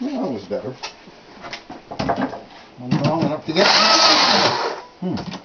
Yeah, that was better. I'm up to get... Hmm.